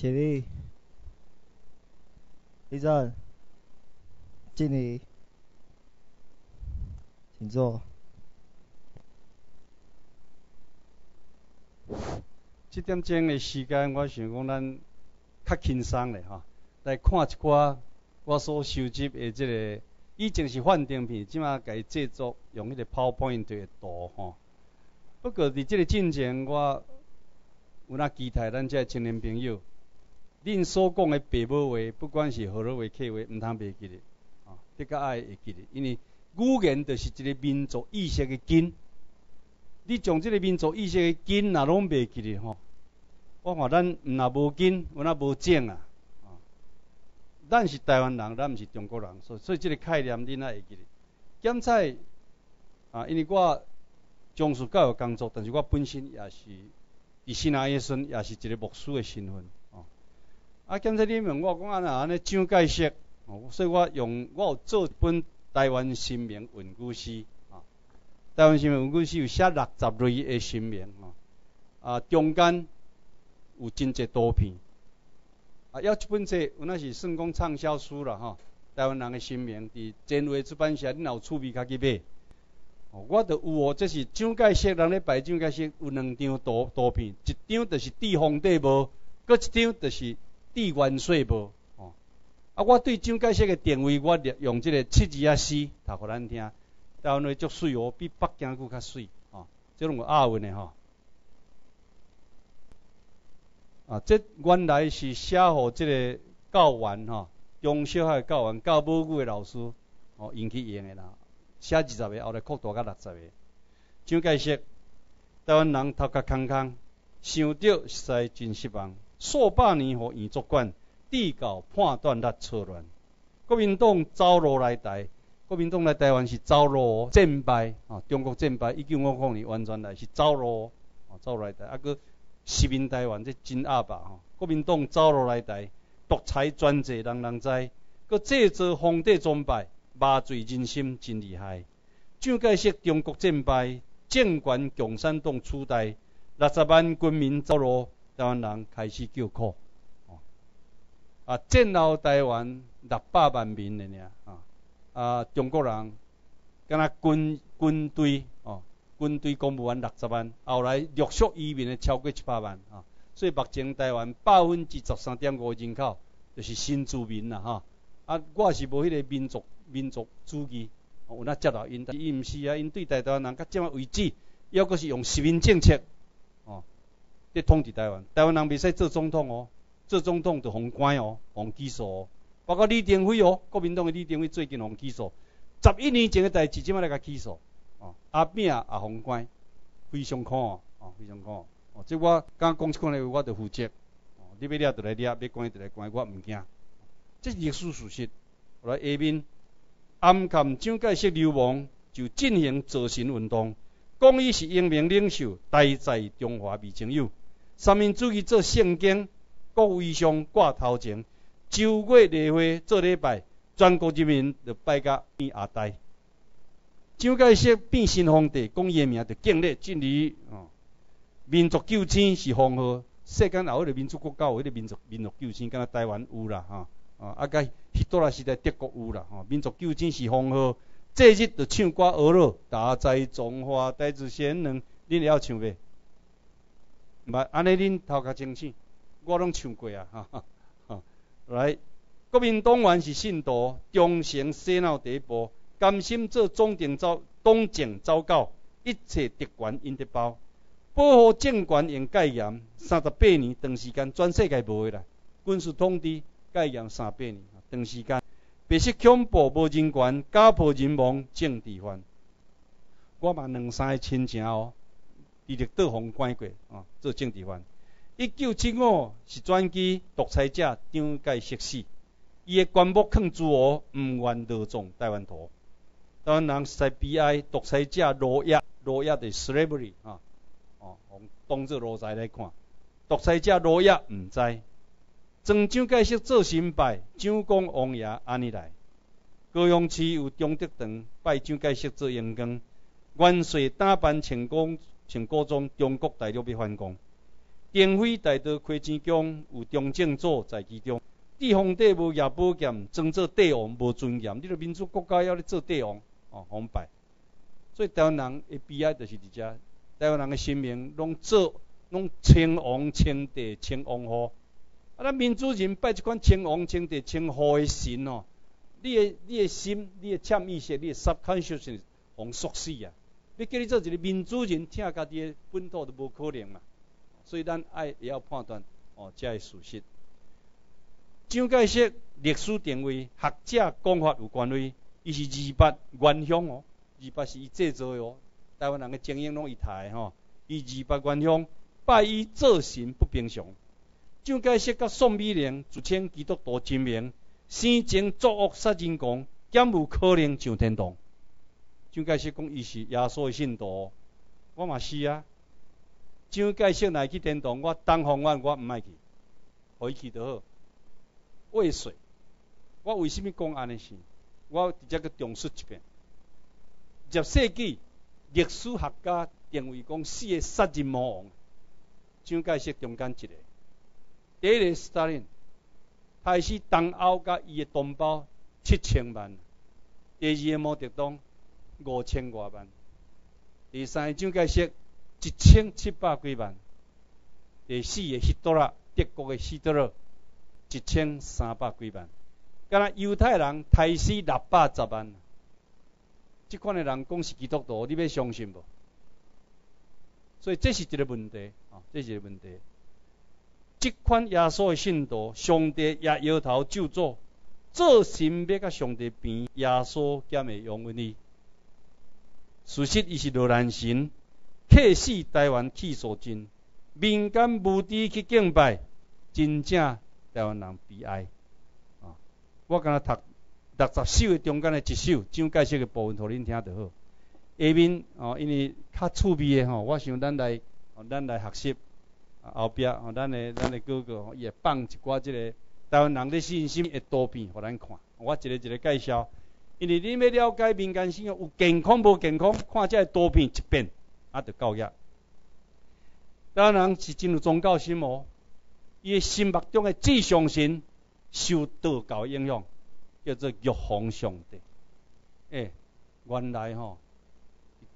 起立，立正，敬礼，请坐。这点钟的时间，我想讲咱较轻松咧吼，来看一寡我所收集的这个，以前是幻灯片，即马改制作用迄个 PowerPoint 的图吼。不过伫即个进前，我有那期待咱这青年朋友，恁所讲的爸母话，不管是何落话、客话，毋通袂记咧，啊，得较爱会记咧，因为语言就是一个民族意识的根。你将即个民族意识的根若拢袂记咧吼，我看咱毋若无根，有若无证啊。咱是台湾人，咱毋是中国人，所所以即个概念恁爱会记咧。检菜啊，因为我从事教育工作，但是我本身也是伫新南耶孙，也是一个牧师的身份。啊，检菜你问我讲安那安尼怎解释？哦，所以我用我有做一本台湾新名文具诗。台湾新闻故事有写六十类的新名吼，啊中间有真济图片，啊要一本册有那是算讲畅销书啦吼。台湾人的新名伫前卫出版社，你若有趣味，家去买。哦我都有哦，这是蒋介石人咧摆蒋介石有两张图图片，一张就是地方地无，搁一张就是帝元帅无。哦，啊我对蒋介石的定位，我用这个七字啊诗读互咱听。台湾话足水哦，比北京佫较水哦，即拢有押韵的吼。啊，这原来是写互即个教员吼，中小学教员教母语的老师哦，引起用的啦。写二十个，后来扩大到六十个。蒋介石，台湾人头壳空空，想着实在真失望。数百年互袁作管，地教判断力错乱，国民党走路来台。国民党来台湾是走路战败，啊，中国战败，一九五五年完全来是走路，啊，走来台，啊，佮殖民台湾这真阿爸，吼，国民党走路来台，独裁专制，人人知，佮制造皇帝崇拜，麻醉人心真厉害。蒋介石中国战败，政权共产党取代，六十万军民走路，台湾人开始叫苦，啊，战后台湾六百万民的呢，啊。啊，中国人，敢若军军队哦，军队公务员六十万，后来陆续移民的超过七百万啊，所以目前台湾百分之十三点五人口就是新住民啦哈。啊，我是无迄个民族民族主义，有那接到因，但伊毋是啊，因对待台湾人，甲即么为止，抑阁是用殖民政策，伫统治台湾，台湾人袂使做总统哦，做总统就封官哦，封起诉哦。包括李登辉哦，国民党的李登辉最近互起诉，十一年前的代志，即摆来甲起诉，哦，阿扁也封关，非常可哦，非常可哦，即我刚讲即款话，我着负责，哦，你要掠就来掠，要关就来关，我毋惊，这历史事实。来下面，暗含蒋介石流亡，就进行造神运动，讲伊是英明领袖，待在中华未曾有，三民主义做圣经，国威上挂头前。周月例会做礼拜，全国人民就拜甲变阿呆。蒋介石变新皇帝，讲伊诶名就建立建立哦。民族救星是封号，世间有迄个民族国家有迄个民族民族救星，敢若台湾有啦哈。哦，啊，甲希多拉时代德国有啦吼。民族救星是封号，这日就唱歌学咯，大哉中华大自贤能，恁会晓唱袂？毋捌，安尼恁头壳清醒，我拢唱过啊哈。来，国民党员是信徒，忠诚洗脑第一步，甘心做总政招东政招教，一切特权因得包，保护政权用戒严，三十八年长时间，全世界无的啦。军事统治戒严三八年，长时间，白色恐怖无人权，家破人亡，政治犯。我嘛两三个亲情哦，伊直倒风关过啊，做政治犯。一九七五是专机独裁者蒋介石死，伊的棺木放诸河，毋愿落葬台湾土。台湾人是在悲哀，独裁者罗亚，罗亚的 slavery 啊，哦，当作奴才来看。独裁者罗亚毋知，装蒋介石做新拜，蒋公王爷安尼来。高雄市有中德堂拜蒋介石做阳光，元帅打扮成功成古装，中国大陆要反攻。电非大道开钱宫，有中正座在其中。地方帝无业宝剑，装做帝王无尊严。你个民主国家要咧做帝王，哦，皇拜。所以台湾人诶悲哀就是伫遮，台湾人的生命拢做拢称王称帝称王后。啊，咱民主人拜即款称王称帝称后的神哦，你诶你诶心，你诶潜意识，你诶 subconscious 互缩死啊！要叫你做一个民主人，听家己诶本土都无可能嘛。所以咱爱也要判断哦，遮诶事实。蒋介石历史定位，学者讲法有关位，伊是二八元凶哦，二八是伊制造的哦，台湾人的精英拢伊台吼，伊二八元凶，拜伊做神不平常。蒋介石甲宋美龄自称基督徒真名，生前作恶杀人狂，减有可能上天堂。蒋介石讲伊是耶稣的信徒，我嘛是啊。蒋介石来去天堂，我东方案我毋爱去，互伊去就好。渭水，我为什么讲安尼事？我直接去重述一遍。十世纪历史学家认为讲四个杀人魔王，蒋介石中间一个，第一个斯大林，开始东欧甲伊的同胞七千万，第二个毛泽东五千外万，第三个蒋介石一千七百几万，第四个希特勒德国的希特勒。一千三百几万，敢若犹太人杀死六百十万，即款的人讲是基督徒，你要相信无？所以这是一个问题，啊，这是一个问题。即款耶稣的信徒，上帝也摇头就做，做神要甲上帝比，耶稣兼会用阮伊。事实伊是罗兰神，客死台湾气所尽，民间无知去敬拜，真正。台湾人悲哀啊！我敢若读六十首的中间的一首蒋介绍的部分，互恁听就好。下面哦，因为较趣味的吼，我想咱来，咱来学习。后壁哦，咱的咱的哥哥也放一寡即个台湾人的信心的图片，互咱看。我一个一个介绍，因为你要了解民间信仰有健康无健康，看即个图片一遍，啊，就够了。台湾人是进入宗教心哦。伊心目中的至上神受道教影响，叫做玉皇上帝。诶，原来吼，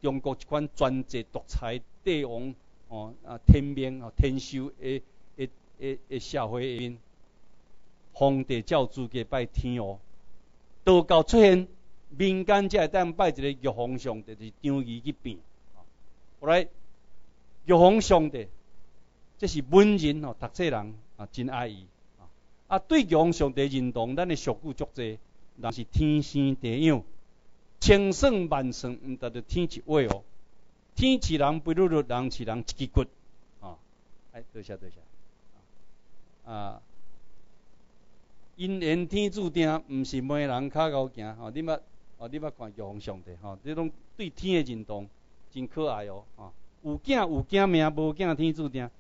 中国一款专制独裁帝王哦啊天命哦天授诶诶诶诶社会里面，皇帝教主给拜天哦，道教出现，民间才会当拜一个玉皇上帝，是张仪去变。后来玉皇上帝。这是文人哦，读册人啊，真爱伊啊。啊，对玉皇上帝认同，咱的俗语足济，那是天生地养，千算万算毋达着天一位哦。天赐人不如人赐人一支骨啊。哎，多谢多谢。啊，因缘天注定，毋是每人较高行吼。你捌哦，你捌看玉皇上帝吼？这种对天的认同真可爱哦。啊，有囝有囝命，无囝天注定。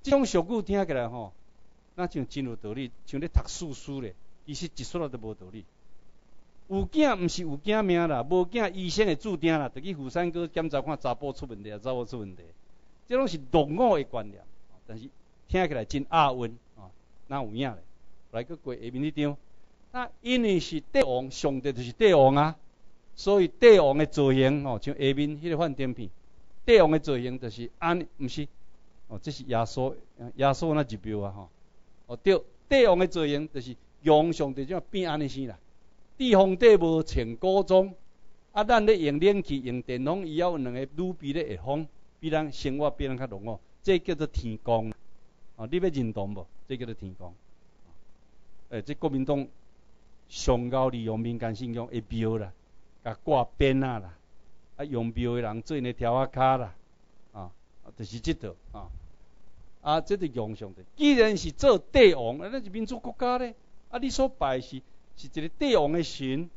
即种俗语听起来吼，那像真有道理，像咧读史书咧，其实一说都无道理。有囝毋是有囝命啦，无囝医生会注定啦，得去妇产科检查看查甫出问题啊，查某出问题。即拢是落伍的观念，但是听起来真押韵啊，哪有影咧？来个过下面迄张，那因为是帝王，上帝就是帝王啊，所以帝王的造型吼，像下面迄个幻灯片，帝王的造型就是安，毋是。哦，这是耶稣，耶稣那一标啊吼。哦，对，帝王的造型就是用上帝种变安尼生啦。帝皇帝无穿古装，啊，咱咧用冷气、用电风，伊要有两个女比咧下风，比咱生活比咱较浓哦。这叫做天光。哦，你要认同无？这叫做天光。诶，这国民党上高利用民间信仰的标啦，甲挂鞭啊啦，啊用标的人做因的条啊卡啦。啊就是即套啊，啊，这个用上的。既然是做帝王，啊，那是民主国家咧，啊，你所拜是是一个帝王的神，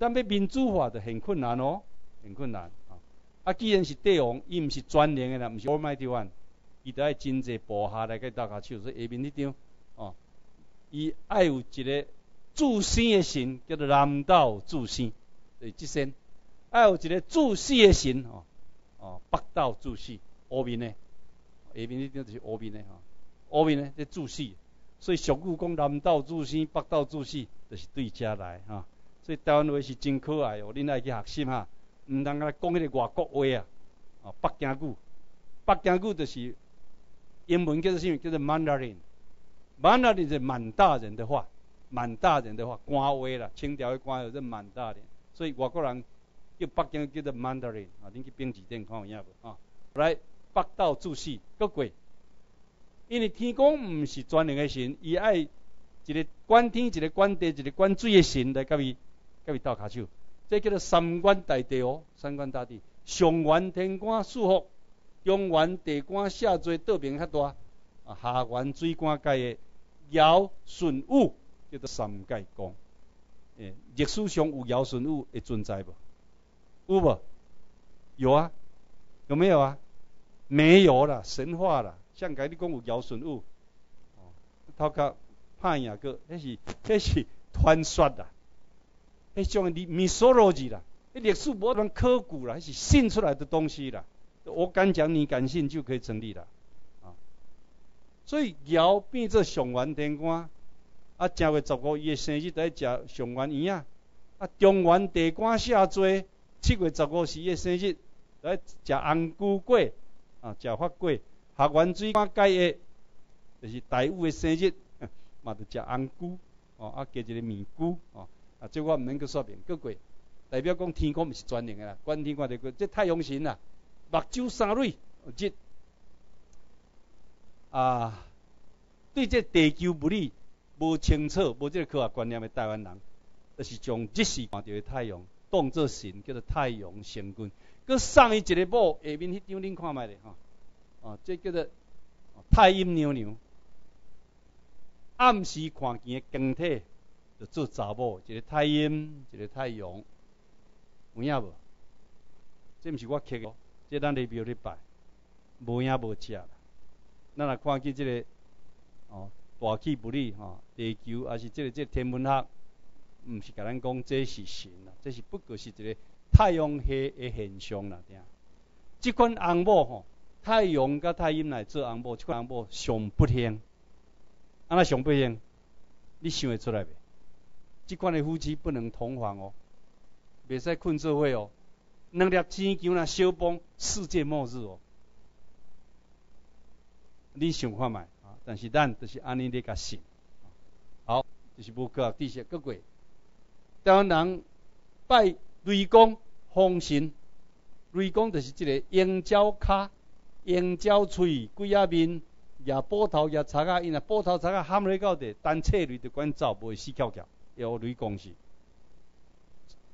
咱要民主化就很困难哦，很困难啊。啊，既然是帝王，伊毋是专连的啦，毋是 Almighty One，伊得爱真济部下来给大家手，所以下面迄张哦，伊爱有一个助生的神，叫做南道助生，对，即先爱有一个助死的神哦，哦，北道助死。后面呢，下面迄张就是乌面的吼，乌面的这注释，所以俗语讲南道注生，北道注死，就是对遮来哈。所以台湾话是真可爱哦，恁爱去学习哈，毋通甲讲迄个外国话啊，哦，北京语，北京语就是英文叫做啥物？叫做 Mandarin，Mandarin 是满大人的话，满大人的话，官话啦，清朝的官话是满大人，所以外国人叫北京叫做 Mandarin，啊，恁去编字典看有影无？啊，来北道注释，各过，因为天公毋是专灵的神，伊爱一个管天、一个管地、一个管水的神来甲伊。甲伊斗骹手，这叫做三官大帝哦，三官大帝，上元天官赐福，中元地官下罪道柄较大，啊下元水官界的尧舜禹叫做三界公。诶，历史上有尧舜禹的存在无？有无？有啊，有没有啊？没有啦，神话啦，像甲你讲有尧舜禹，哦，头壳拍赢个，迄是迄是传说啦。迄种的 mythology 啦，迄历史无通考古啦，迄是信出来的东西啦。我敢讲，你敢信就可以成立啦。啊，所以尧变做上元天官，啊正月十五伊的生日在食上元圆啊，啊中元地官下罪，七月十五是伊的生日，在食红菇粿，啊食发粿，下元水官改的，就是大禹的生日，嘛着食红菇，哦啊加一个面菇，哦。啊，这我毋免去说明，各过代表讲天空毋是专灵的啦，观天观地，这太阳神啦，目睭三蕊，即啊，对这地球不利无清楚、无即个科学观念的台湾人，就是将日时看到太阳当作神，叫做太阳神君。佮上伊一个某下面迄张恁看觅咧吼，哦，这叫做太阴娘娘，暗时看见的光体。就做查某，一个太阴，一个太阳，有影无？这毋是我刻哦，这咱里庙咧拜，无影无食。咱来看见即个哦，大气不理吼，地球还是即个即个天文学，毋是甲咱讲这是神啦，这是不过是一个太阳系的现象啦。听，即款红帽吼，太阳甲太阴来做红帽，即款红帽上不幸，安那上不幸？你想会出来袂？即款的夫妻不能同房哦，袂使困做伙哦。两粒星球若相崩，世界末日哦。你想看觅啊？但是咱就是安尼咧甲信。好，就是无科学知识，各过。台湾人拜雷公、风神，雷公就是即个鹰角骹、鹰角喙、鬼仔面、也波头、也叉啊，因若波头叉啊喊咧到地，单切雷就管走，袂死翘翘。有雷公是，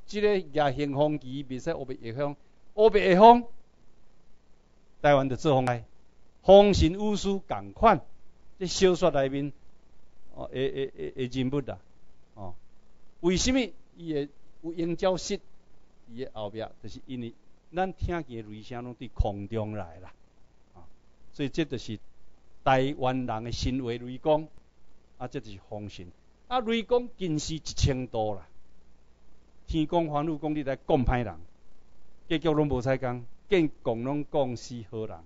即个也行风旗袂使乌白夜风，乌白夜风，台湾的做风来，风神巫师共款，即小说内面，哦，会会会会人物啦，哦，为什么伊会有鹰角色？伊的后壁，就是因为咱听见雷声拢伫空中来啦，啊，所以这就是台湾人的神话雷公，啊，这就是风神。啊，雷公近视一千度啦！天公反怒讲你来讲歹人，结局拢无采讲，见讲拢讲是好人。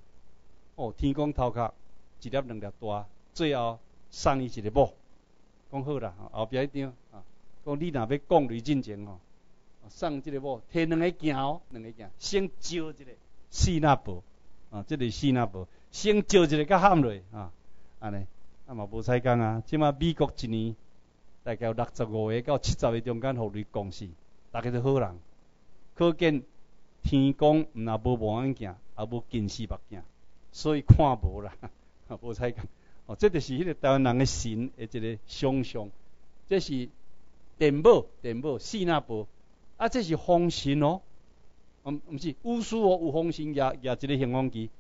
哦，天公头壳一粒两粒大，最后送伊一个某，讲好啦，后壁一张啊，讲你若要讲雷进前吼，送即个某，摕两个镜哦，两个镜，先照一个四那部，啊，即个四那部，先照一个甲喊落啊，安尼，啊嘛无采讲啊，即马美国一年。大概有六十五个到七十个中间，互你讲死，大家都好人。可见天公毋若无望远镜，也无近视目镜，所以看无啦，啊 无采讲。哦，这就是迄个台湾人的神的一个想象。这是电报，电报，四那宝，啊，这是风神哦。嗯，毋是巫师哦，有风神也也一个形容机，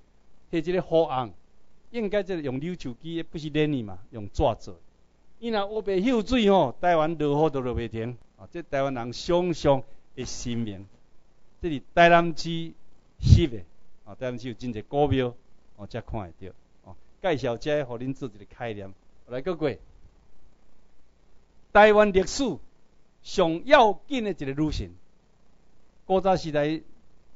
摕一个火红，应该即个用溜手机，不是连你嘛，用纸做。伊若乌白秀水吼，台湾落雨都落袂停。啊，这台湾人想象的神明，这是台南市翕的。啊，台南市有真侪古庙，哦，才看会到。介绍遮，互恁做一个概念。来，各位，台湾历史上要紧的一个女神，古早时代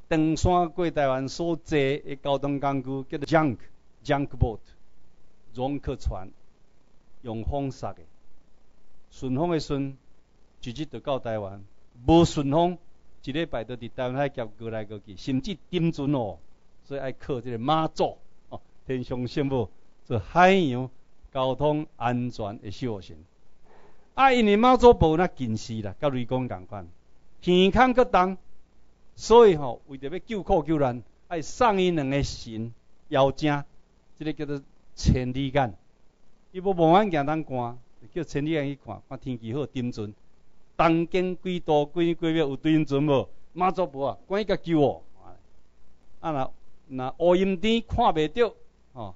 登山过台湾所坐的交通工具叫做 junk。junk boat，容客船，用风杀的。顺风的顺，直接就到台湾；无顺风，一礼拜都伫台湾海峡过来过去，甚至点船哦。所以爱靠这个马祖哦，天上圣母做海洋交通安全的守护神。啊，因为马祖埔那近视啦，甲雷公共款，耳孔搁重，所以吼为着要救苦救难，爱送伊两个神妖精，即个叫做千里眼。伊无望远镜通看，叫千里眼去看，看天气好点船。东经几度几几秒有点船无？马祖埔啊，赶紧甲救哦。啊若若乌阴天看袂着，吼，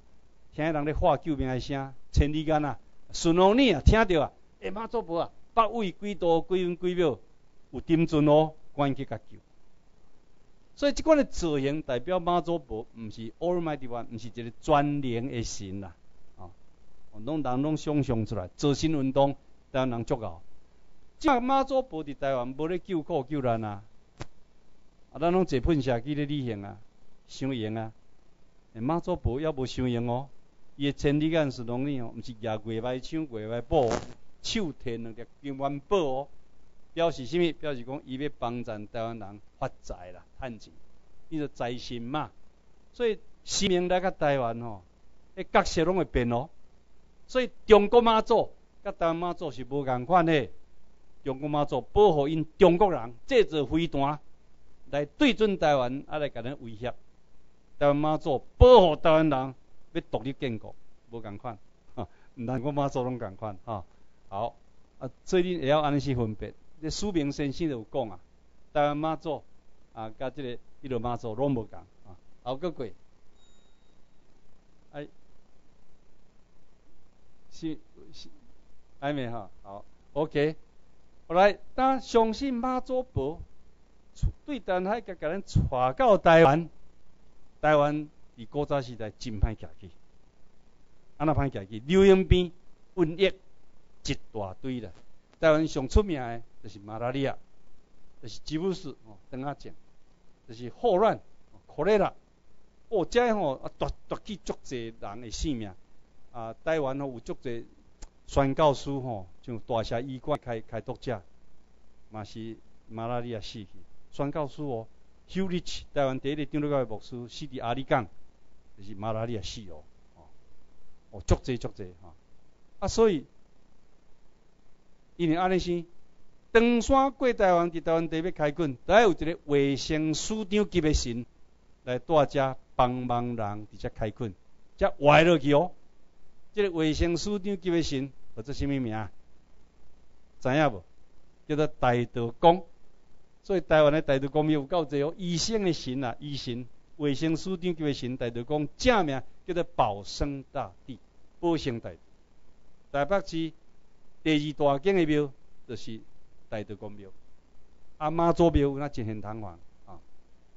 听人咧喊救命的声，千里眼啊，顺风耳啊，听着啊。诶，马祖婆啊，北纬几度几分几秒有点准哦，赶紧去甲救。所以即款的造型代表马祖婆，毋是 Almighty One，毋是一个专灵的神啦，啊，拢人拢想象出来，造神运动台湾人足够。即马祖婆伫台湾无咧救苦救难啊，啊，咱拢坐喷射机咧旅行啊，伤用啊。马祖婆也无伤用哦，伊的千里眼是拢呢哦，毋是举过来抢过来补。手提两粒金元宝哦，表示啥物？表示讲伊要帮助台湾人发财啦、趁钱，伊就财神嘛。所以生命来甲台湾吼，迄角色拢会变哦。所以中国妈祖甲台湾妈祖是无共款的。中国妈祖保护因中国人制造飞弹来对准台湾，啊来甲咱威胁。台湾妈祖保护台湾人要独立建国，无共款。啊，中国妈祖拢共款啊。好，啊，最近也要安尼去分别。这苏明先生有讲啊，台湾妈祖啊，甲这个一路妈祖拢无共啊。好，个过，哎，是是，还没哈？好，OK。后来，当相信妈祖婆对台海甲甲咱带到台湾，台湾伫古早时代真歹行去，安那歹行去，流行病、瘟疫。一大堆啦，台湾上出名的就是马拉利亚，就是吉布斯哦，等下讲，就是霍乱、可勒拉，哦，这吼啊夺夺去足济人的性命，啊，台湾吼有足济宣教师吼，像大厦医馆开开毒者，嘛是马拉利亚死去，宣教师哦，h r i c h 台湾第一个长老教的牧师死伫阿里港，就是马拉利亚死哦，哦，足济足济哈，啊，所以。因为安尼是，登山过台湾，伫台湾地要开垦，都要有一个卫生署长级的神来带遮帮忙人伫遮开垦，遮歪落去哦。这个卫生署长级的神叫做什么名？知影无？叫做大道公。所以台湾的大道公庙有够济哦，医生的神啊，医生、卫生署长级的神大道公，正名叫做保生大帝、保生大帝。台北市。第二大间的庙就是大德公庙，啊妈祖庙那真现堂皇啊，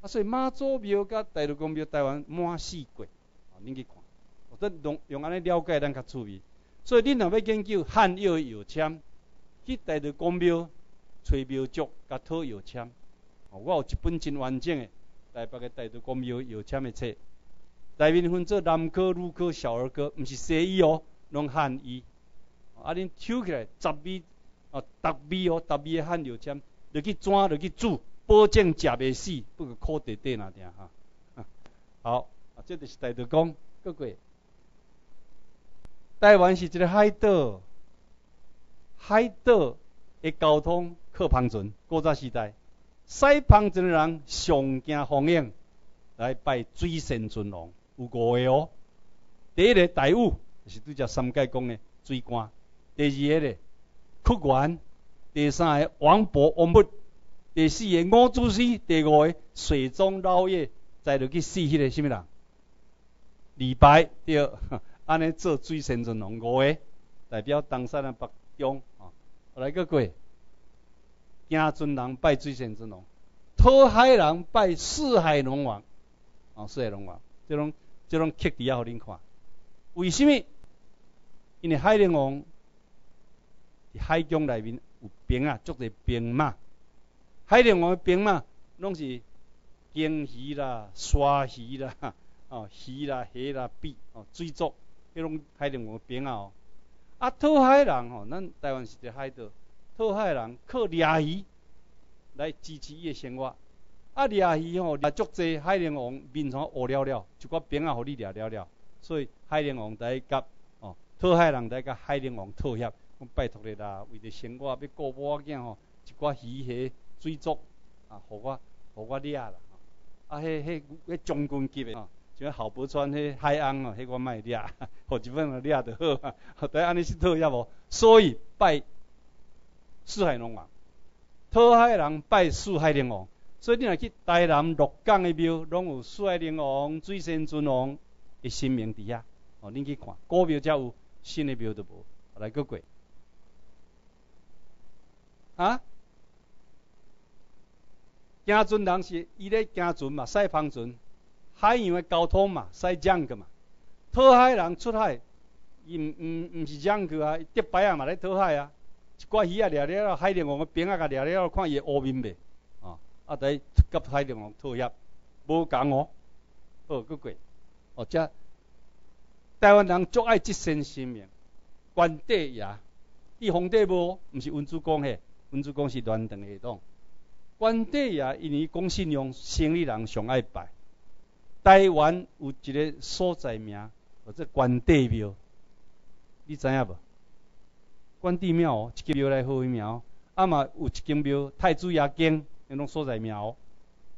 啊所以妈祖庙甲大德公庙台湾满四国，啊恁去看，或者用用安尼了解咱较趣味。所以恁若要研究汉药药签，去大德公庙找庙祝甲讨药签。我有一本真完整的台北的大德公庙有签的册，内面分做男科、女科、小儿科，毋是西医哦，拢汉医。啊！恁抽起来十米啊，十米哦，十米的汗药签，落去转，落去煮，保证食袂死，不过苦地地那点哈。好，啊，这就是大道公，各位。台湾是一个海岛，海岛的交通靠帆船。古早时代，西方真的人上惊风险，来拜水神尊王，有五个哦。第一个大武，就是对只三界讲的水官。第二个咧，屈原；第三个王勃、王勃；第四个吴主席；第五个水中老爷，再落去死迄个什么人？李白对，安尼做水神尊王五个，代表东山的北疆啊。来个过，惊尊人拜水仙尊王，讨海人拜四海龙王哦，四海龙王，即种即种刻底下互恁看，为什么？因为海龙王伫。海疆内面有兵啊，足侪兵马。海龙王的兵马拢是鲸鱼啦、鲨鱼啦、哦，鱼啦、虾啦、鳖哦、水族，迄种海龙王边啊哦。啊，讨海人吼，咱台湾是一个海岛，讨海人靠掠鱼来支持伊的生活。啊，掠鱼吼，掠足济海龙王面床乌了了，一寡边啊，互你掠了了。所以海龙王在甲哦，讨海人在甲海龙王讨协，讲拜托你啦，为着生活要顾某仔囝吼，一寡鱼虾水族啊，互我互我掠啦。啊，迄迄迄将军级的吼。像郝柏川迄海岸哦，迄我卖掠，互一份掠就好。啊，对，安尼去讨要无？所以拜四海龙王，讨海人拜四海龙王。所以你若去台南鹿港的庙，拢有四海龙王、水仙尊王的神明伫遐。哦，恁去看，古庙才有，新的庙都无。来个过。啊？行船人是伊咧行船嘛，驶帆船。海洋的交通嘛，使桨个嘛。讨海人出海，伊毋毋毋是桨去啊，迪摆啊嘛咧讨海啊。一寡鱼啊掠了，海龙王个兵啊甲掠了，看伊乌面未？啊，啊在甲海龙王讨协，无共哦。好，过过。哦，遮台湾人足爱即身性命，关帝爷，伊皇帝无？毋是文殊公嘿，文殊公是乱唐系统。关帝爷因为讲信用，生理人上爱拜。台湾有一个所在名，或者关帝庙，你知影无？关帝庙哦，一间庙来好名哦。啊嘛有一间庙太子爷经，迄种所在庙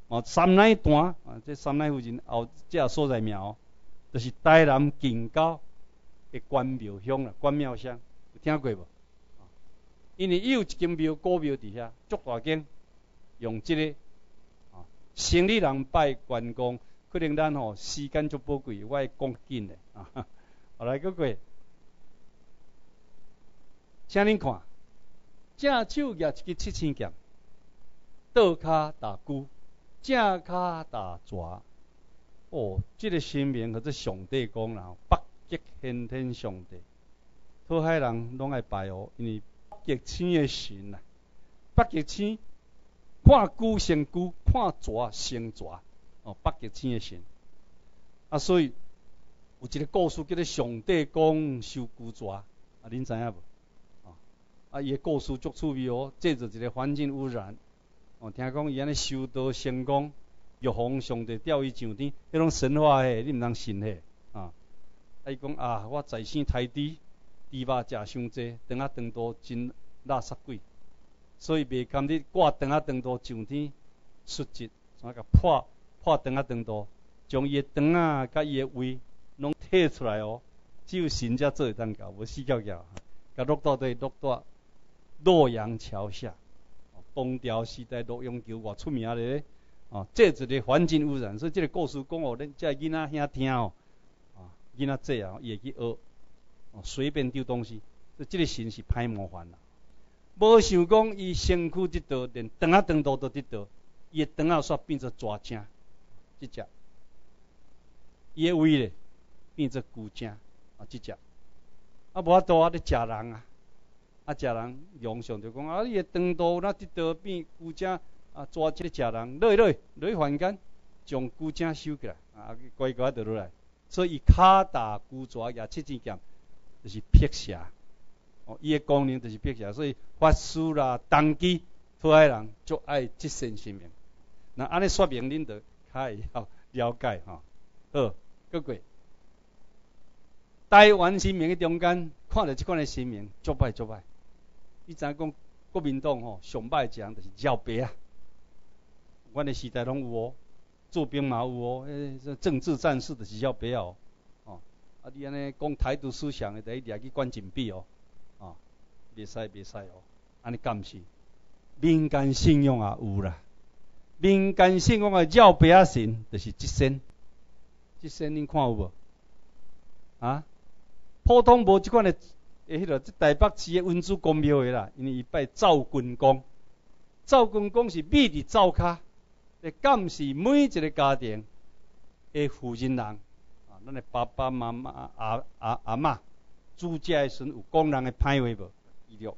哦。三奶段啊，这三奶附近后这所在庙，就是台南近郊的关庙乡啦，关庙乡有听过无？因为伊有一间庙古庙伫遐，足大间，用即个啊，生理人拜关公。可能咱吼时间足宝贵，我会讲紧的啊。后来个过，请恁看，正手举一支七星剑，倒骹打鼓，正骹打蛇。哦，这个神明或者上帝讲啦，北极先天上帝，讨海人拢爱拜哦，因为北极星的神啊，北极星看鼓成鼓，看蛇成蛇。哦，北极星的神，啊，所以有一个故事叫做上帝讲收孤蛇，啊，恁知影无？啊，伊个故事足趣味哦，这着一个环境污染，哦，听讲伊安尼修道成功，玉皇上帝吊伊上天，迄种神话诶，你毋通信嘿，啊，啊，伊讲啊，我在生太低，猪肉食伤济，肠仔肠肚真垃圾鬼，所以袂甘你挂肠仔肠肚上天，出节，怎甲破？破肠啊肠肚，将伊的肠啊甲伊的胃拢摕出来哦，只有神才做会当搞，无死叫叫，甲落到底落到洛阳桥下，东条时代洛阳桥外出名咧，哦，这一个环境污染，所以这个故事讲哦，恁这囡仔兄听哦，啊，囡仔这啊也去学，哦，随便丢东西，所以这个神是歹麻烦啦，无想讲伊身躯得到，连肠啊肠肚都得到，伊的肠啊煞变做蛇精。即只，伊的胃咧变做骨精啊！即只，啊无法度啊！咧食人啊！啊食人，用上就讲啊！伊个肠道那得到变骨精啊！抓即个食人，落去落去落去凡间，将骨精收起来啊！乖乖倒落来，所以伊骹打骨爪也七支剑，就是辟邪。哦，伊个功能就是辟邪，所以法师啦、当机、讨海人就爱即身性命。那安尼说明恁着。较会晓了解吼，好，各过。台湾新闻的中间，看到即款的新闻，足歹足歹。你知影讲国民党吼上歹一项就是绕白啊，阮诶时代拢有哦，做兵嘛有哦，诶，政治战士就是绕白哦，哦，啊你安尼讲台独思想的，第一定去关禁闭哦，哦，袂使袂使哦，安尼敢是？民间信用也有啦。民间信仰的绕白啊神，就是即身，即身恁看有无？啊，普通无即款的，诶，迄个即台北市的文殊公庙的啦，因为伊拜赵公公，赵公公是秘伫灶骹，诶，监视每一个家庭的负责人，啊，咱的爸爸妈妈、阿阿阿嬷，煮食的时阵有工人诶歹话无？记录，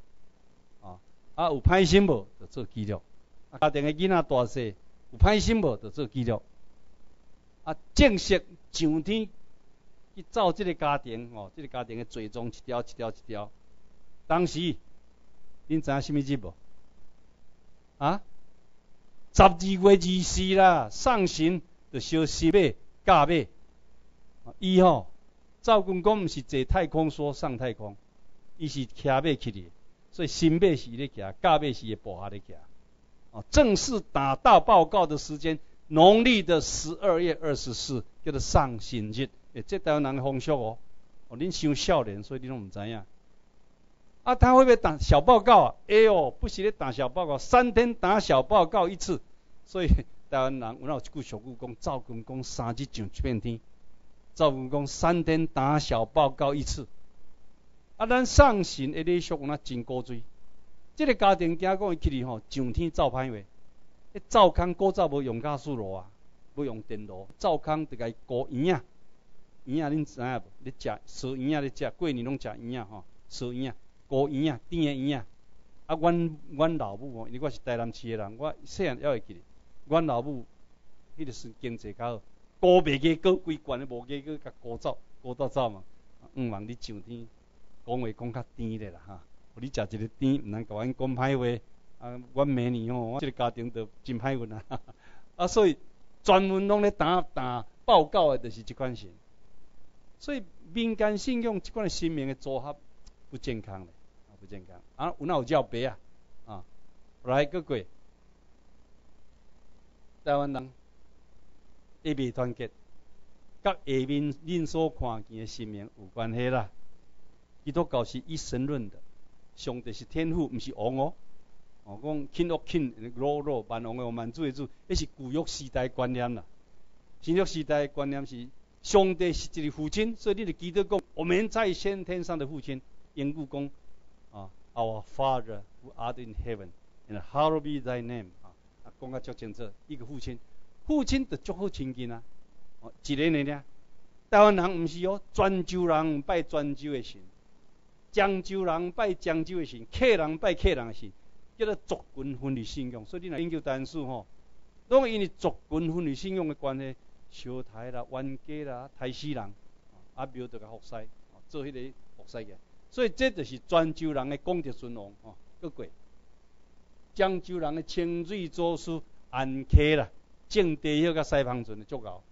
啊，啊有歹心无？就做记录。家庭的囡仔大细有歹心无，就做记录。啊，正式上天去造这个家庭哦，这个家庭的最终一条一条一条。当时恁知影什么日无？啊？十二月二四啦，上旬就烧西马、驾马。伊吼，赵公公毋是坐太空梭上太空，伊是骑马去的，所以新马是咧骑，驾马是部下咧骑。哦，正式打到报告的时间，农历的十二月二十四，叫做上新日。诶，这台湾人风俗哦。哦，恁伤少年，所以恁拢毋知影。啊，他会不会打小报告啊？哎呦，不是咧打小报告，三天打小报告一次。所以台湾人有哪有一句俗语讲：赵公公三日上一片天。赵公公三天打小报告一次。啊，咱上神的礼俗那真古锥？这个家庭惊讲伊去哩吼，上天造歹话。迄灶坑古早无用加速炉啊，无用电炉，灶坑就该过圆啊。圆啊，恁知影无？你食烧圆啊，你食过年拢食圆啊吼，烧圆啊。高圆啊，甜的圆啊，啊，阮阮老母哦，因为我是台南市的人，我细汉还会记哩。阮老母迄个是经济较好，高白鸡高规罐的无鸡个甲高走高到走嘛。毋望你上天讲话讲较甜咧啦哈，互你食一个甜，毋通甲阮讲歹话。啊，阮明年吼，我即个家庭都真歹运啊。啊，所以专门拢咧打打报告的，就是即款事。所以民间信用即款生命的组合不健康咧。不健康啊！有哪有叫别啊？啊，来个鬼！台湾人一未团结，甲下面恁所看见的生命有关系啦。基督教是一神论的，上帝是天父，毋是王哦。哦，讲 king of king，罗罗万王的万主的主，迄是古约时代观念啦。新约时代观念是上帝是一个父亲，所以你就记得讲，我们在先天上的父亲，因故讲。Our Father who art in heaven, and hallowed be thy name。啊，讲啊足清楚，一个父亲，父亲就足好亲近啊。哦，一个呢呢，台湾人毋是哦，泉州人拜泉州的神，漳州人拜漳州的神，客人拜客人的神，叫做族群分离信仰。所以你若研究单数吼，拢因为族群分离信仰的关系，小台啦、冤家啦、台西人，啊庙就甲服侍，做迄个服侍嘅。所以这就是泉州人的功德尊王吼，个过。漳州人的清水祖师安溪啦，种地迄个西方村的足够。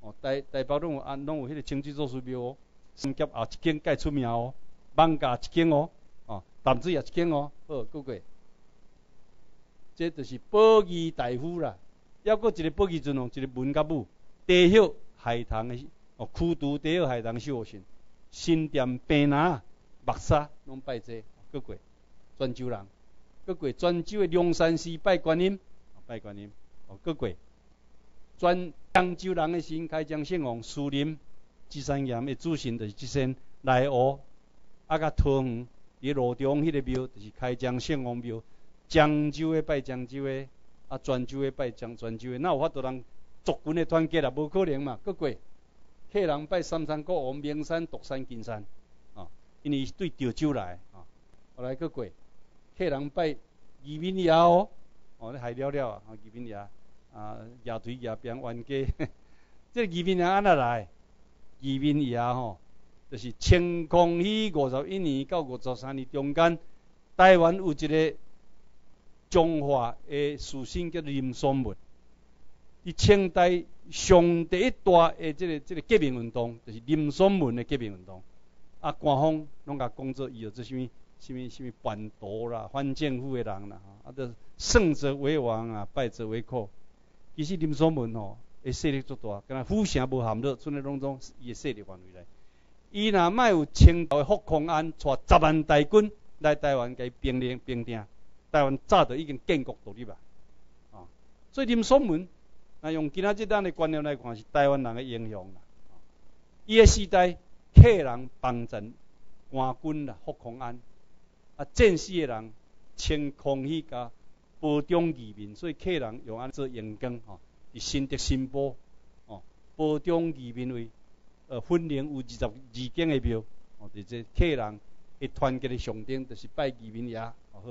哦，台台北拢有安拢有迄个清水祖师庙哦，三甲也一间介出名哦，万家一间哦，哦淡水也一间哦，好个过。这就是宝义大夫啦，还佫一个宝义尊王，一个文甲武，地 hiệu 海棠的哦，苦读地 hiệu 海棠修行，新店平南。目沙拢拜这，各过泉州人，各过泉州的龙山寺拜观音，拜观音，哦，各过泉漳州人的新开漳圣王树林芝山岩的主神就是即仙来学，啊，甲桃园伫路中迄个庙就是开漳圣王庙，漳州的拜漳州的，啊，泉州的拜漳泉州的，那有法度人族群的团结啊？无可能嘛，各过客人拜三山国王名山独山金山。啊因为对潮州来，啊，后来个过，客人拜移民爷哦，哦，你还了了啊，移民爷，啊，野腿野边冤家，这移民爷安那来？移民爷吼，就是清康熙五十一年到五十三年中间，台湾有一个中华的属性叫林松文，伫清代上第一大诶，即个即个革命运动，就是林松文诶革命运动。啊，官方拢甲讲做伊有这什物、什物、什物叛徒啦、反政府诶人啦，啊，都胜者为王啊，败者为寇。其实林松文吼，诶势力足大，敢若府城无含到，村里拢总伊诶势力范围内。伊若卖有清朝诶福康安带十万大军来台湾，甲伊兵连兵定，台湾早就已经建国独立啊。啊，所以林松文，那用今仔日咱的观念来看，是台湾人的英雄啦。伊诶时代。客人帮阵官军啦，福康安啊，战死的人清空迄甲保障移民，所以客人用安做阳光吼，伫新德新报哦，保障移民为呃，分灵有二十二间的庙哦，伫这客人一团结的象征，就是拜移民爷，好，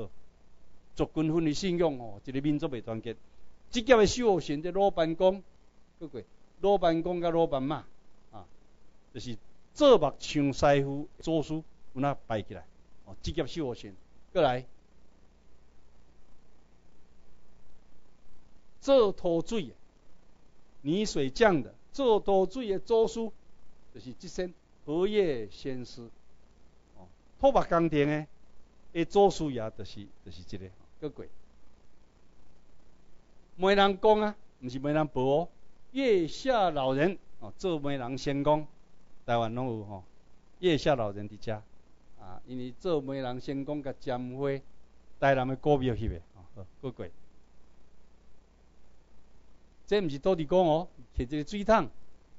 族群分的信仰哦，一个民族未团结，即个的修行的老板讲，各位老板公甲老板妈，啊，就是做目像师傅做书有哪摆起来，哦，职业修行，过来做土水，泥水匠的，做土水的做书，就是即身荷叶先师，哦，土木工程的，诶，做书也就是就是即个，个过。媒人公啊，毋是媒人婆哦，月下老人哦，做媒人先公，台湾拢有吼，月下老人伫遮啊，因为做媒人先公甲占花，台南的古庙翕的，哦，过过。这毋是倒伫讲哦，摕一个水桶，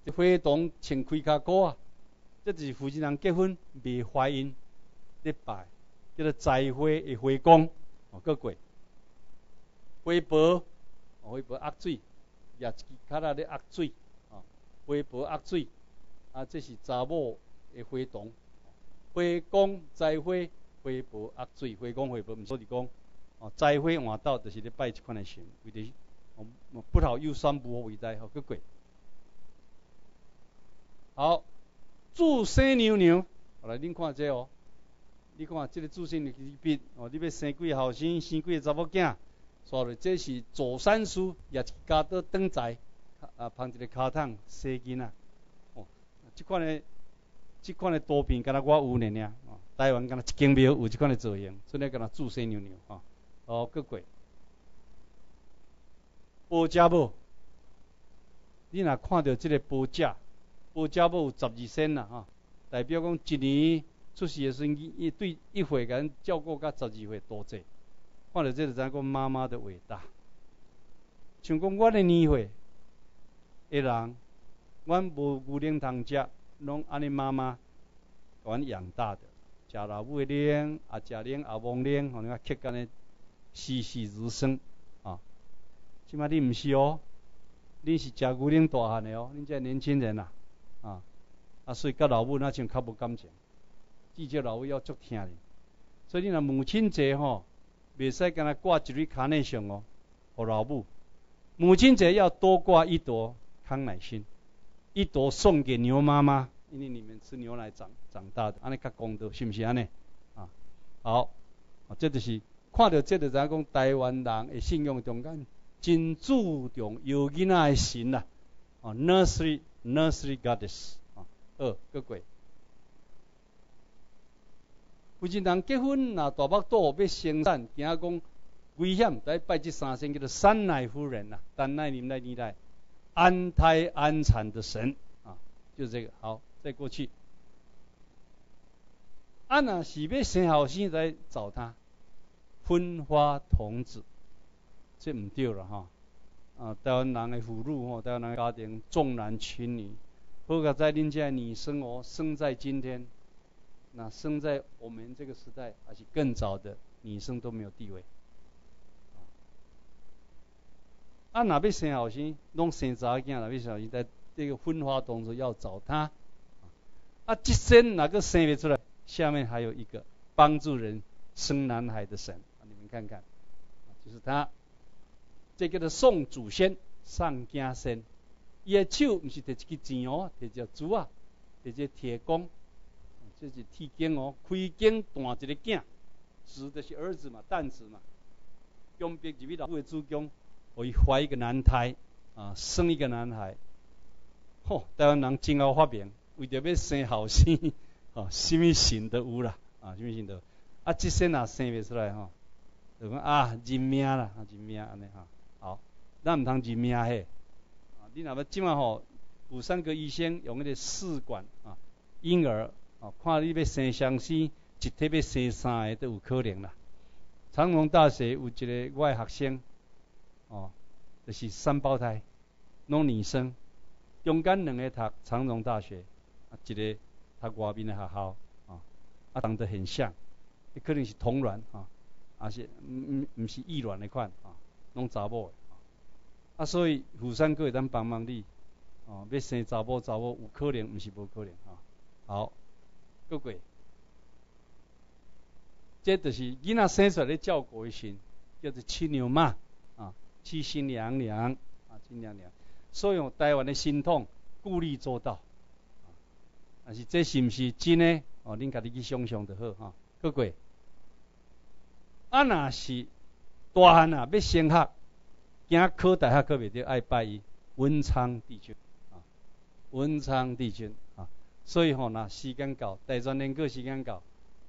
一花童穿开骹裤啊，这就是夫妻人结婚未怀孕礼拜，叫做栽花的花公，哦，过过，花婆。花婆压水，也支脚仔咧压水，啊，花婆压水，啊，这是查某的花童，花公栽花，花婆压水，花公花婆毋所是讲，哦，栽花换斗就是咧拜即款的神，为着，哦，不好又三不为在，好个鬼。好，祝生牛牛，来恁看这哦，你看这个祝生牛牛笔，哦，你要生几个后生，生几个查某囝。所以这是左三叔，也是家到登在，啊，旁一个卡桶生囡仔。哦，即款的，即款的图片，敢若我有呢尔。哦，台湾敢若一间庙有即款的造型，所以敢若祝生牛牛。哦，哦，过过。保家宝，你若看到即个保价，保家宝有十二仙啦，哈，代表讲一年出世的时阵，一对一岁甲人照顾甲十二岁多济。看到这个，知讲妈妈的伟大。像讲我的年岁，一人，阮无牛奶通食，拢安尼妈妈甲阮养大的，食老母的奶，啊食奶啊忘奶，互你看，克干的栩栩如生啊！即摆你毋是哦，你是食牛奶大汉的哦，你这年轻人啊，啊，啊，所以甲老母那像较无感情，至少老母要足疼你。所以你若母亲节吼。袂使干那挂一蕊卡内熊哦，互老母。母亲节要多挂一朵康乃馨，一朵送给牛妈妈，因为你们吃牛奶长长大的，安尼较公道，是毋是安尼？啊，好，啊，这就是看到这个咱讲台湾人的信用中间真注重有囡仔的心啦，啊，nursery nursery goddess，啊，二个鬼。夫妻人结婚，那大腹肚要生产，惊讲危险，来拜这三仙叫做三奶夫人呐，丹奶奶奶奶安胎安产的神啊，就是这个。好，再过去，安娜是要生好生来找他，婚花童子，这唔对了哈。啊，台湾人的妇女吼，台湾人家庭重男轻女，好个在恁家女生哦，生在今天。那生在我们这个时代，而且更早的女生都没有地位。啊，哪边生好心，弄生查囝，哪边小心在这个婚化当中要找他。啊，这生哪个生不出来？下面还有一个帮助人生男孩的神，你们看看，就是他。这个的宋祖先上家生，伊的手不是摕一支钱哦，摕只珠啊，摕只铁弓。这是铁经哦，开经断一个囝，指的是儿子嘛，旦子嘛。江边一位老母的主公，会怀一个男胎，啊，生一个男孩。吼，台湾人真好发明，为着要生后生，吼，什么神都有啦，啊，什么神都有。啊，这生也生袂出来吼，就讲啊，认命啦，啊，认命安尼哈。好，咱毋通认命嘿。啊，你若要即马吼，有三个医生用迄个试管啊，婴儿。哦，看你要生双生，一体要生三个都有可能啦。长隆大学有一个外学生，哦，就是三胞胎，拢女生，中间两个读长隆大学，啊，一个读外面的学校，啊，啊长得很像，伊可能是同卵，啊，啊是毋毋毋是异卵的款，啊，拢查某的，啊，所以富山哥会当帮忙你，哦，要生查某查某有可能，毋是无可能，啊，好。个鬼，这就是囡仔生出来的照顾的神，叫做亲娘妈啊，七心娘娘啊，亲娘娘。所以台湾的心痛顾虑做到。但是这是毋是真诶？哦，恁家己去想想就好哈。各位，啊，若是大汉啊，要升学，惊考大学考袂着，爱拜伊文昌帝君啊，文昌帝君。所以吼，若时间到，大专联考时间到，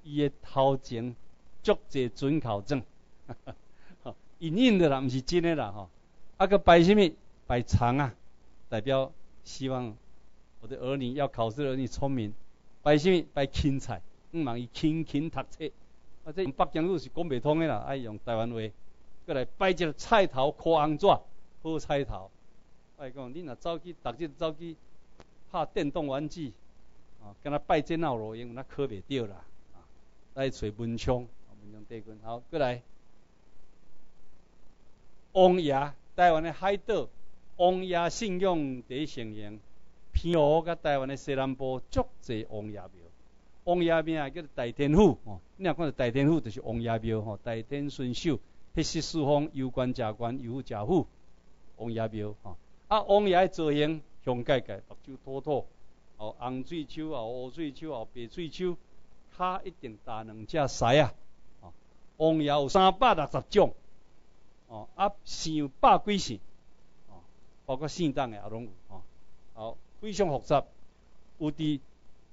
伊诶头前足济准考证，因印的啦，毋是真诶啦吼。啊，个拜什么？拜长啊，代表希望。我的儿女要考试，儿女聪明，拜什么？拜钦才，唔忙伊勤勤读册。啊，这北京语是讲袂通的啦，爱用台湾话。过来拜一个菜头烤红纸，好菜头。爱讲，你若走去，逐日走去拍电动玩具，啊，跟他拜见闹罗用，那考袂着啦。啊，来找文昌，文昌帝君。好，过来。王爷，台湾的海岛，王爷信仰第一盛行。平湖甲台湾的西南部足济王爷庙，王爷庙啊叫做大天府哦。你若看到大天府，就是王爷庙吼。大天顺守，迄时四方有官加官，有富加富，王爷庙吼。啊，王爷的造型香盖盖，目睭凸凸，哦，红水手哦，乌水手啊，白水手，脚一定打两只狮啊。哦，王爷有三百六十种，哦，啊，有百几姓，哦，包括姓党的也拢有，哦，好。非常复杂，有伫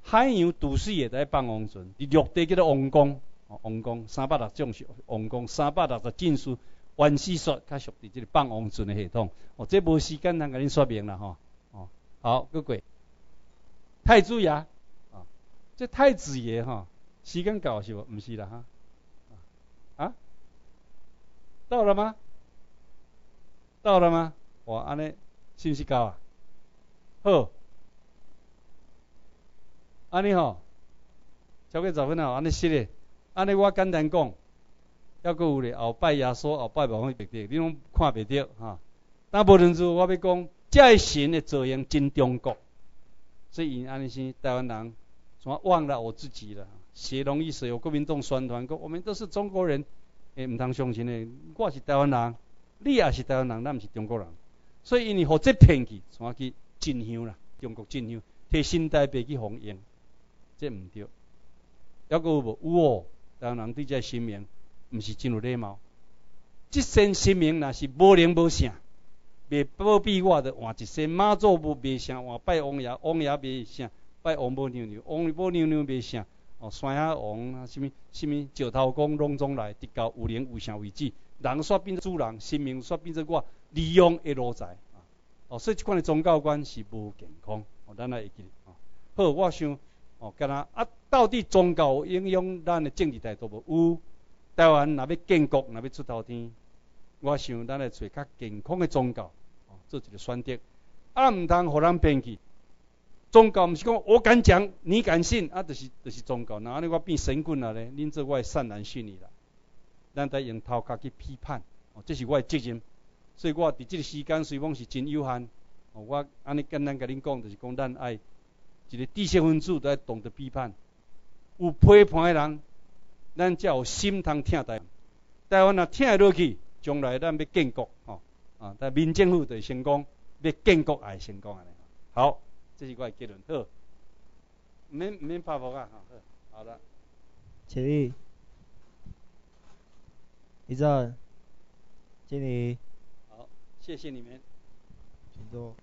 海洋都市也在放王船，伫陆地叫做王宫，王宫三百六种是王宫，三百六十进数，原始说较属伫即个放王船的系统。哦，这无时间通甲恁说明啦吼。哦，好，各位，太子爷，啊，这太子爷哈，时间到是无？毋是啦哈。啊？到了吗？到了吗？哇，安尼是毋是到啊？好。安尼吼，超过十分钟，安尼是嘞。安尼我简单讲，还佫有咧，后拜耶稣，后拜望去别地，你拢看袂着哈。但无论如我要讲，这神的造型真中国，所以因安尼是台湾人，怎忘了我自己了？写容易写，有国民党宣传讲，我们都是中国人，诶，毋通相信诶。我是台湾人，你也是台湾人，咱毋是中国人。所以因为互这骗去，怎去进香啦？中国进香，摕新台币去奉迎。这毋对，还佫有无？有哦，当人对这神明毋是真有礼貌。即身神明若是无灵无相，未保庇我，着换一身妈祖无袂啥，换拜王爷，王爷袂啥，拜王母娘娘，王母娘娘袂啥。哦，山下王啊，什物什物石头公拢总来，直到有灵有相为止。人煞变做主人，生命煞变做我利用的奴才啊。哦，所以即款的宗教观是无健康。哦，咱来会记哦。好，我想。哦，干那啊？到底宗教影响咱的政治态度无？有台湾若要建国，若要出头天，我想咱来找较健康的宗教，哦，做一个选择。啊，毋通互咱骗去。宗教毋是讲我敢讲，你敢信，啊，就是就是宗教。那安尼我变神棍了咧？恁做我的善男信女啦。咱得用头壳去批判，哦，这是我的责任。所以我伫即个时间虽讲是真有限，哦，我安尼简单甲恁讲，就是讲咱爱。一个知识分子都要懂得批判，有批判的人，咱才有心通听台。台湾若听落去，将来咱要建国，吼啊！但民政府就成功，要建国也成功安尼。好，这是我的结论。好，免免拍无啊！好，好的。起立。李正。经理。好，谢谢你们。请坐。